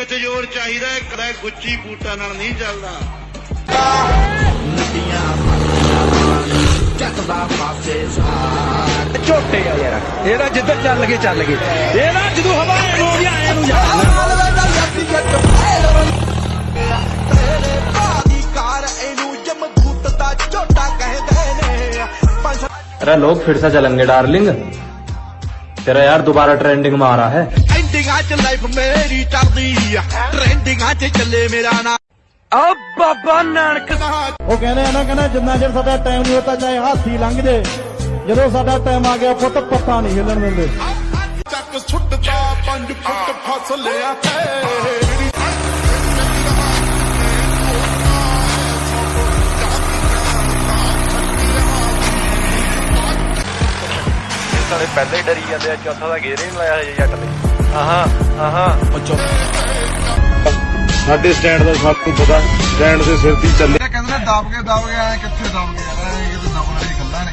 ਯਾਰ ਇੱਕ ਚ ਜ਼ੋਰ ਚਾਹੀਦਾ ਕਦੇ ਗੁੱਚੀ ਬੂਟਾਂ ਨਾਲ ਨਹੀਂ ਚੱਲਦਾ ਝੋਟੇ ਆ ਯਾਰ ਇਹਦਾ ਜਿੱਧਰ ਚੱਲ ਗਏ ਚੱਲ ਗਏ ਇਹਦਾ ਜਦੋਂ ਹਵਾ ਐਨੂੰ ਹੋ ਗਿਆ ਐਨੂੰ ਜਾ अरे लोग फिर से चलेंगे डार्लिंग तेरा यार दोबारा ट्रेंडिंग में आ रहा है ਐਂਡਿੰਗਾਂ ਚ ਲਾਈਫ ਮੇਰੀ ਚੱਲਦੀ ਆ ਟ੍ਰੈਂਡਿੰਗਾਂ ਚ ਚੱਲੇ ਮੇਰਾ ਨਾਂ ਆ ਬਾਬਾ ਨਾਨਕ ਉਹ ਕਹਿੰਦੇ ਆ ਨਾ ਕਹਿੰਦਾ ਜਿੰਨਾ ਚਿਰ ਸਾਡਾ ਟਾਈਮ ਨਹੀਂ ਹੁੰਦਾ ਚਾਹੇ ਹਾਥੀ ਲੰਘ ਜੇ ਜਦੋਂ ਸਾਡਾ ਟਾਈਮ ਆ ਗਿਆ ਪੁੱਤ ਪੱਤਾ ਨਹੀਂ ਹਿੱਲਣ ਦਿੰਦੇ ਚੱਕ ਸੁੱਟਦਾ ਪੰਜ ਫੁੱਟ ਫਸ ਲਿਆ ਪੁਲਿਸ ਵਾਲੇ ਹੀ ਡਰੀ ਜਾਂਦੇ ਆ ਚੌਥਾ ਦਾ ਗੇਰ ਨਹੀਂ ਲਾਇਆ ਹਜੇ ਜੱਟ ਨੇ। ਆਹਾਂ ਆਹਾਂ। ਉਹ ਸਾਡੇ ਸਟੈਂਡ ਦਾ ਸਭ ਨੂੰ ਪਤਾ ਸਟੈਂਡ ਦੇ ਸਿਰ ਤੇ ਚੱਲੇ। ਕਹਿੰਦੇ ਨੇ ਦਬ ਕੇ ਦਬ ਗਿਆ ਕਿੱਥੇ ਦਬ ਗਿਆ ਐ ਕਿਤੇ ਦਬਣ ਵਾਲੀ ਗੱਲਾਂ ਨੇ।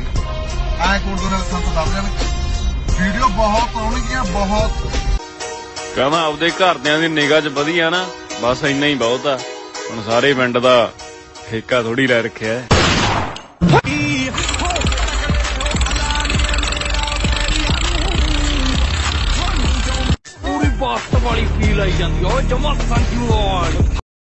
ਐ ਕੋਟ ਦੇ ਸੰਤ ਦਬ ਜਾਣ। ਵੀਡੀਓ ਬਹੁਤ ਆਉਣਗੀਆਂ ਬਹੁਤ। ਕਹਿੰਦਾ ਆਪਦੇ ਘਰਦਿਆਂ ਦੀ ਨਿਗਾਹ 'ਚ ਵਧੀਆ ਨਾ ਬਸ ਇੰਨਾ ਹੀ ਬਹੁਤ ਆ। ਹੁਣ ਸਾਰੇ ਪਿੰਡ ਦਾ ਠੇਕਾ ਥੋੜੀ ਲੈ ਰੱਖਿਆ ਪੂਰੀ ਬਾਤ ਵਾਲੀ ਫੀਲ ਆਈ ਜਾਂਦੀ ਓ ਜਮਾ ਸੰਜੂ ਵਾਲ